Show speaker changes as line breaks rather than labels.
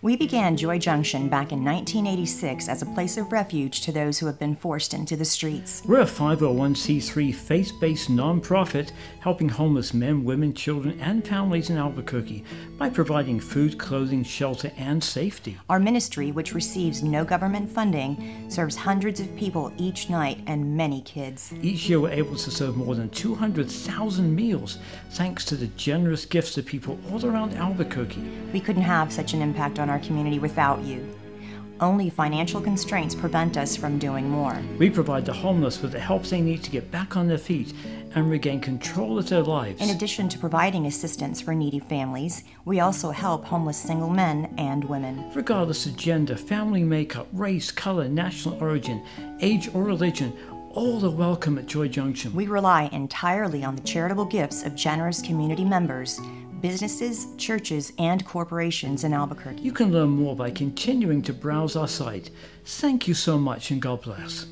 We began Joy Junction back in 1986 as a place of refuge to those who have been forced into the streets.
We're a 501c3 faith based nonprofit helping homeless men, women, children, and families in Albuquerque by providing food, clothing, shelter, and safety.
Our ministry, which receives no government funding, serves hundreds of people each night and many kids.
Each year, we're able to serve more than 200,000 meals thanks to the generous gifts of people all around Albuquerque.
We couldn't have such an impact on our community without you. Only financial constraints prevent us from doing more.
We provide the homeless with the help they need to get back on their feet and regain control of their lives.
In addition to providing assistance for needy families, we also help homeless single men and women.
Regardless of gender, family makeup, race, color, national origin, age, or religion, all are welcome at Joy Junction.
We rely entirely on the charitable gifts of generous community members, businesses, churches, and corporations in Albuquerque.
You can learn more by continuing to browse our site. Thank you so much and God bless.